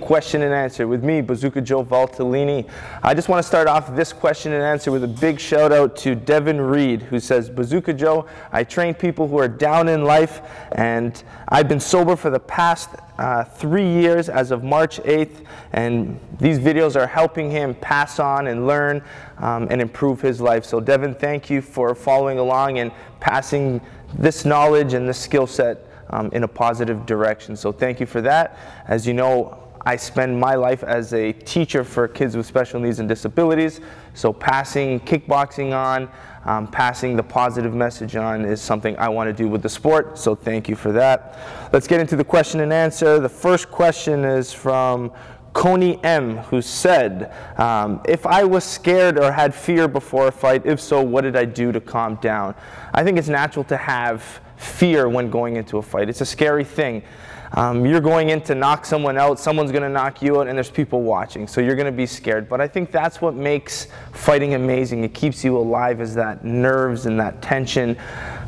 Question and answer with me, Bazooka Joe Valtellini. I just want to start off this question and answer with a big shout out to Devin Reed, who says, Bazooka Joe, I train people who are down in life, and I've been sober for the past uh, three years as of March 8th, and these videos are helping him pass on and learn um, and improve his life. So, Devin, thank you for following along and passing this knowledge and this skill set um, in a positive direction. So, thank you for that. As you know, I spend my life as a teacher for kids with special needs and disabilities. So passing kickboxing on, um, passing the positive message on is something I want to do with the sport. So thank you for that. Let's get into the question and answer. The first question is from Coney M, who said, um, if I was scared or had fear before a fight, if so, what did I do to calm down? I think it's natural to have fear when going into a fight. It's a scary thing. Um, you're going in to knock someone out, someone's going to knock you out, and there's people watching. So you're going to be scared. But I think that's what makes fighting amazing. It keeps you alive is that nerves and that tension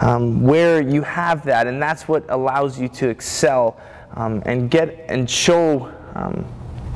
um, where you have that. And that's what allows you to excel um, and get and show um,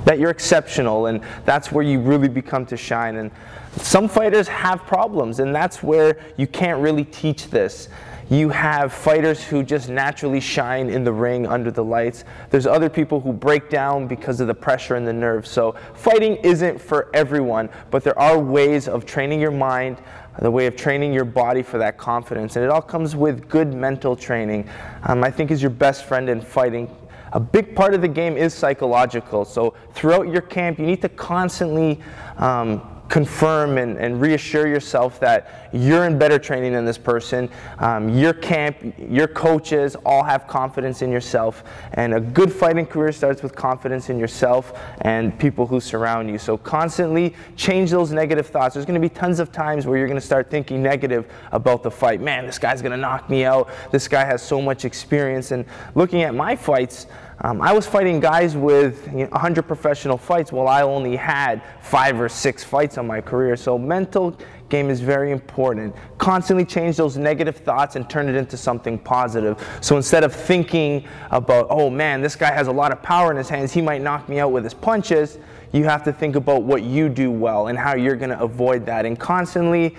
that you're exceptional. And that's where you really become to shine. And some fighters have problems, and that's where you can't really teach this. You have fighters who just naturally shine in the ring under the lights. There's other people who break down because of the pressure and the nerves. So fighting isn't for everyone, but there are ways of training your mind, the way of training your body for that confidence. And it all comes with good mental training. Um, I think is your best friend in fighting. A big part of the game is psychological. So throughout your camp, you need to constantly um, confirm and, and, reassure yourself that you're in better training than this person. Um, your camp, your coaches all have confidence in yourself. And a good fighting career starts with confidence in yourself and people who surround you. So constantly change those negative thoughts. There's going to be tons of times where you're going to start thinking negative about the fight. Man, this guy's going to knock me out. This guy has so much experience. And looking at my fights, um, I was fighting guys with you know, 100 professional fights while I only had five or six fights on my career. So mental game is very important. Constantly change those negative thoughts and turn it into something positive. So instead of thinking about, oh man, this guy has a lot of power in his hands, he might knock me out with his punches, you have to think about what you do well and how you're going to avoid that. And constantly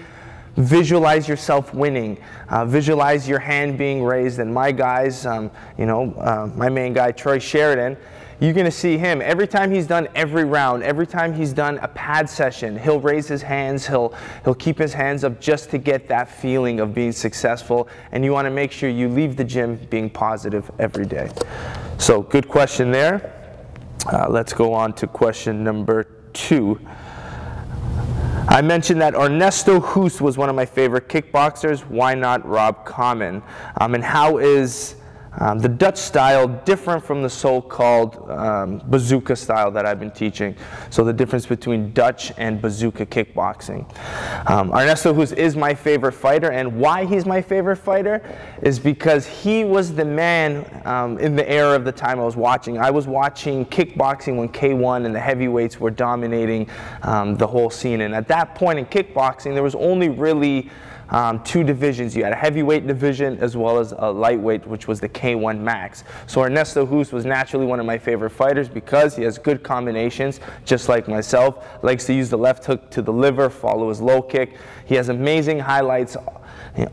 Visualize yourself winning. Uh, visualize your hand being raised. And my guys, um, you know, uh, my main guy, Troy Sheridan, you're going to see him every time he's done every round, every time he's done a pad session, he'll raise his hands, he'll, he'll keep his hands up just to get that feeling of being successful. And you want to make sure you leave the gym being positive every day. So, good question there. Uh, let's go on to question number two. I mentioned that Ernesto Hoost was one of my favorite kickboxers. Why not Rob Kaman? Um, and how is um, the Dutch style different from the so-called um, bazooka style that I've been teaching. So the difference between Dutch and bazooka kickboxing. Um, Ernesto, who is my favorite fighter, and why he's my favorite fighter is because he was the man um, in the era of the time I was watching. I was watching kickboxing when K1 and the heavyweights were dominating um, the whole scene. And at that point in kickboxing, there was only really um, two divisions. You had a heavyweight division as well as a lightweight, which was the K1 Max. So Ernesto Hoost was naturally one of my favorite fighters because he has good combinations, just like myself. Likes to use the left hook to the liver, follow his low kick. He has amazing highlights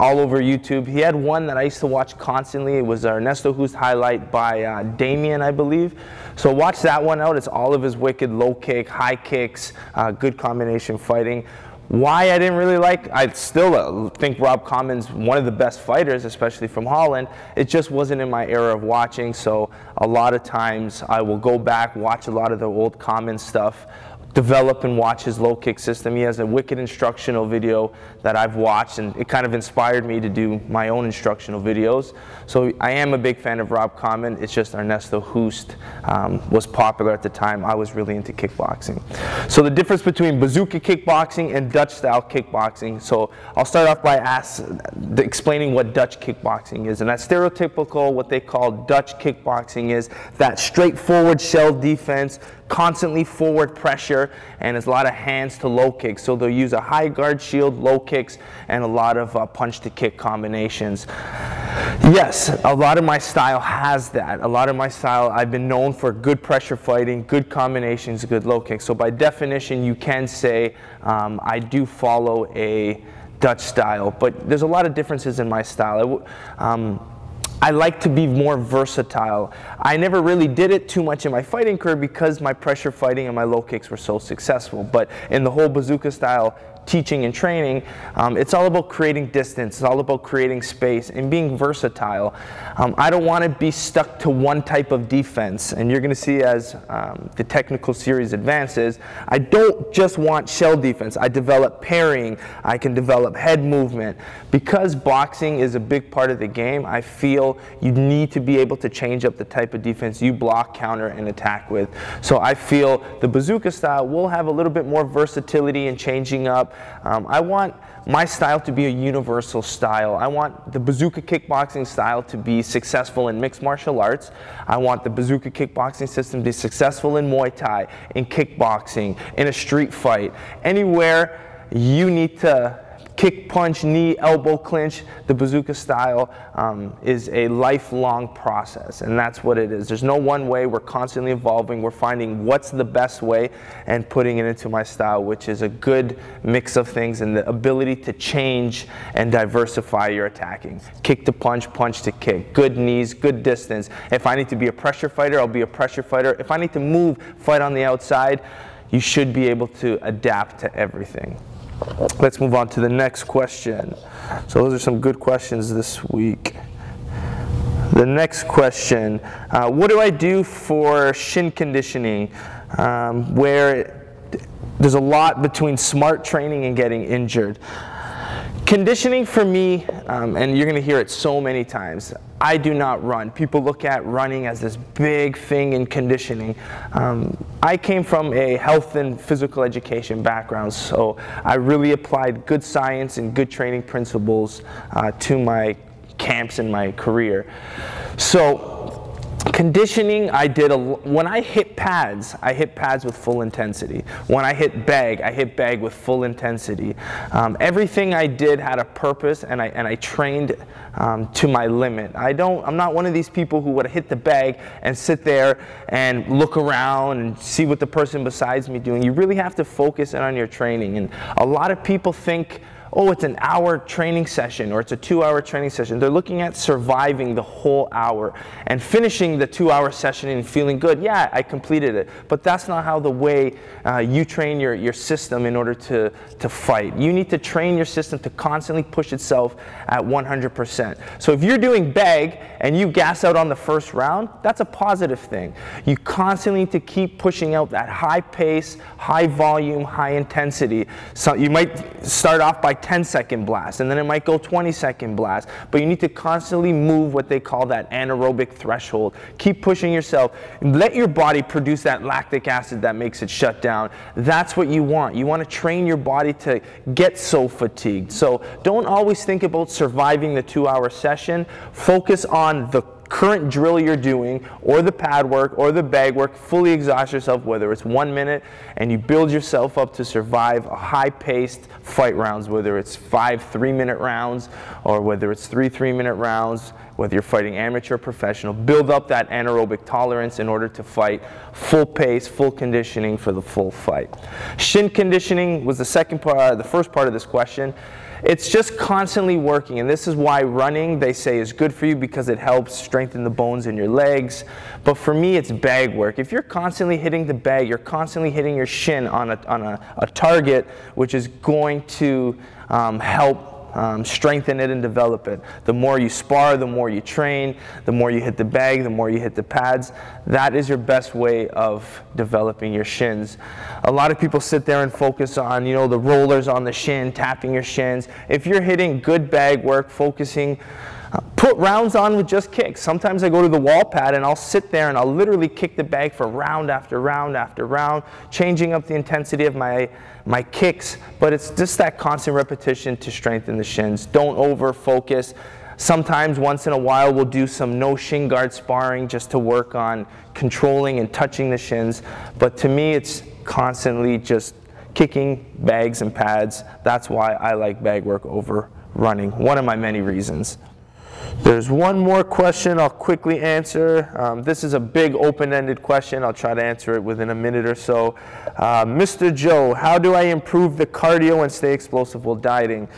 all over YouTube. He had one that I used to watch constantly. It was Ernesto Hoost highlight by uh, Damien, I believe. So watch that one out. It's all of his wicked low kick, high kicks, uh, good combination fighting. Why I didn't really like, I still uh, think Rob Kaman's one of the best fighters, especially from Holland. It just wasn't in my era of watching, so a lot of times I will go back, watch a lot of the old Kaman stuff, develop and watch his low kick system. He has a wicked instructional video that I've watched and it kind of inspired me to do my own instructional videos. So I am a big fan of Rob Kaman. It's just Ernesto Hoost um, was popular at the time. I was really into kickboxing. So the difference between bazooka kickboxing and Dutch style kickboxing. So I'll start off by ask, explaining what Dutch kickboxing is. And that stereotypical, what they call Dutch kickboxing is that straightforward shell defense, constantly forward pressure and it's a lot of hands to low kicks. So they'll use a high guard shield, low kicks, and a lot of uh, punch to kick combinations. Yes, a lot of my style has that. A lot of my style, I've been known for good pressure fighting, good combinations, good low kicks. So by definition, you can say um, I do follow a Dutch style, but there's a lot of differences in my style. Um, I like to be more versatile. I never really did it too much in my fighting career because my pressure fighting and my low kicks were so successful. But in the whole bazooka style, teaching and training, um, it's all about creating distance. It's all about creating space and being versatile. Um, I don't want to be stuck to one type of defense. And you're going to see as um, the technical series advances, I don't just want shell defense. I develop parrying. I can develop head movement. Because boxing is a big part of the game, I feel you need to be able to change up the type of defense you block, counter, and attack with. So I feel the bazooka style will have a little bit more versatility in changing up um, I want my style to be a universal style. I want the bazooka kickboxing style to be successful in mixed martial arts. I want the bazooka kickboxing system to be successful in Muay Thai, in kickboxing, in a street fight. Anywhere you need to kick, punch, knee, elbow clinch, the bazooka style um, is a lifelong process, and that's what it is. There's no one way. We're constantly evolving. We're finding what's the best way and putting it into my style, which is a good mix of things and the ability to change and diversify your attacking. Kick to punch, punch to kick. Good knees, good distance. If I need to be a pressure fighter, I'll be a pressure fighter. If I need to move, fight on the outside, you should be able to adapt to everything. Let's move on to the next question. So those are some good questions this week. The next question, uh, what do I do for shin conditioning um, where there's a lot between smart training and getting injured? Conditioning for me, um, and you're going to hear it so many times, I do not run. People look at running as this big thing in conditioning. Um, I came from a health and physical education background, so I really applied good science and good training principles uh, to my camps and my career. So Conditioning, I did a, when I hit pads, I hit pads with full intensity. When I hit bag, I hit bag with full intensity. Um, everything I did had a purpose, and I and I trained um, to my limit. I don't. I'm not one of these people who would hit the bag and sit there and look around and see what the person besides me doing. You really have to focus in on your training, and a lot of people think oh, it's an hour training session or it's a two hour training session. They're looking at surviving the whole hour and finishing the two hour session and feeling good. Yeah, I completed it. But that's not how the way uh, you train your, your system in order to, to fight. You need to train your system to constantly push itself at 100%. So if you're doing bag and you gas out on the first round, that's a positive thing. You constantly need to keep pushing out that high pace, high volume, high intensity. So you might start off by 10 second blast and then it might go 20 second blast. But you need to constantly move what they call that anaerobic threshold. Keep pushing yourself. Let your body produce that lactic acid that makes it shut down. That's what you want. You want to train your body to get so fatigued. So don't always think about surviving the two hour session. Focus on the current drill you're doing or the pad work or the bag work, fully exhaust yourself, whether it's one minute and you build yourself up to survive a high paced fight rounds, whether it's five three minute rounds or whether it's three three minute rounds, whether you're fighting amateur or professional, build up that anaerobic tolerance in order to fight full pace, full conditioning for the full fight. Shin conditioning was the second part, uh, the first part of this question. It's just constantly working, and this is why running, they say, is good for you because it helps strengthen the bones in your legs. But for me, it's bag work. If you're constantly hitting the bag, you're constantly hitting your shin on a, on a, a target, which is going to um, help um, strengthen it and develop it. The more you spar, the more you train, the more you hit the bag, the more you hit the pads. That is your best way of developing your shins. A lot of people sit there and focus on, you know, the rollers on the shin, tapping your shins. If you're hitting good bag work, focusing put rounds on with just kicks. Sometimes I go to the wall pad and I'll sit there and I'll literally kick the bag for round after round after round, changing up the intensity of my, my kicks. But it's just that constant repetition to strengthen the shins. Don't over focus. Sometimes once in a while we'll do some no shin guard sparring just to work on controlling and touching the shins. But to me it's constantly just kicking bags and pads. That's why I like bag work over running. One of my many reasons. There's one more question I'll quickly answer. Um, this is a big open-ended question. I'll try to answer it within a minute or so. Uh, Mr. Joe, how do I improve the cardio and stay explosive while dieting?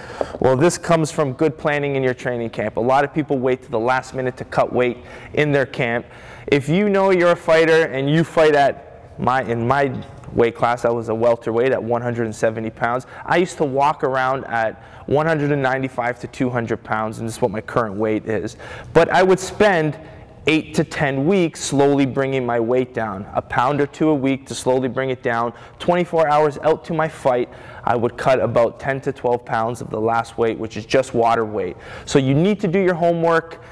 Well, this comes from good planning in your training camp. A lot of people wait to the last minute to cut weight in their camp. If you know you're a fighter and you fight at my, in my weight class. I was a welterweight at 170 pounds. I used to walk around at 195 to 200 pounds, and this is what my current weight is. But I would spend eight to 10 weeks slowly bringing my weight down, a pound or two a week to slowly bring it down. 24 hours out to my fight, I would cut about 10 to 12 pounds of the last weight, which is just water weight. So you need to do your homework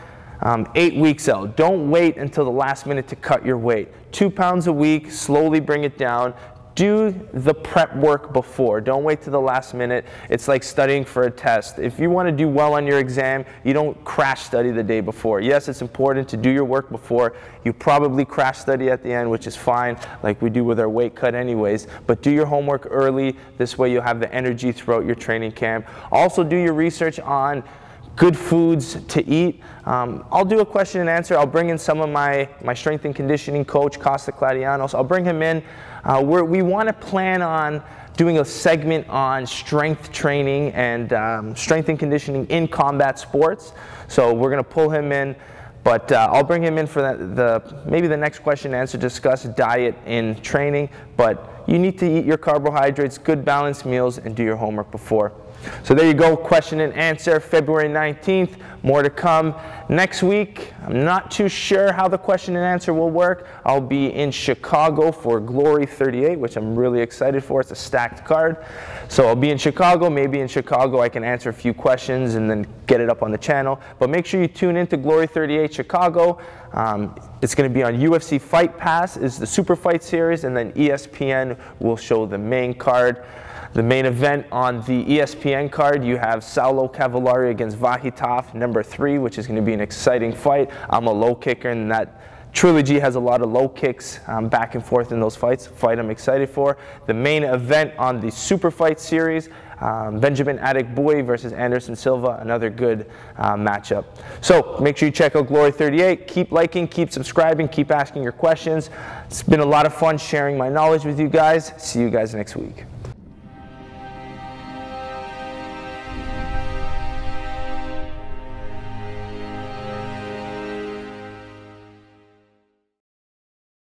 um, eight weeks out. Don't wait until the last minute to cut your weight. Two pounds a week, slowly bring it down. Do the prep work before. Don't wait to the last minute. It's like studying for a test. If you want to do well on your exam, you don't crash study the day before. Yes, it's important to do your work before. You probably crash study at the end, which is fine, like we do with our weight cut anyways. But do your homework early. This way you'll have the energy throughout your training camp. Also do your research on good foods to eat. Um, I'll do a question and answer. I'll bring in some of my, my strength and conditioning coach, Costa Cladianos. I'll bring him in. Uh, we want to plan on doing a segment on strength training and um, strength and conditioning in combat sports. So we're going to pull him in. But uh, I'll bring him in for the, the, maybe the next question and answer, discuss diet in training. But you need to eat your carbohydrates, good balanced meals, and do your homework before. So there you go, question and answer, February 19th. More to come next week. I'm not too sure how the question and answer will work. I'll be in Chicago for Glory 38, which I'm really excited for. It's a stacked card. So I'll be in Chicago. Maybe in Chicago I can answer a few questions and then get it up on the channel. But make sure you tune in to Glory 38 Chicago. Um, it's going to be on UFC Fight Pass is the Super Fight Series, and then ESPN will show the main card. The main event on the ESPN card, you have Saulo Cavallari against Vakhitov, number three, which is going to be an exciting fight. I'm a low kicker, and that trilogy has a lot of low kicks um, back and forth in those fights. Fight I'm excited for. The main event on the Super Fight series, um, Benjamin Adegbuyi versus Anderson Silva, another good uh, matchup. So make sure you check out Glory 38. Keep liking, keep subscribing, keep asking your questions. It's been a lot of fun sharing my knowledge with you guys. See you guys next week.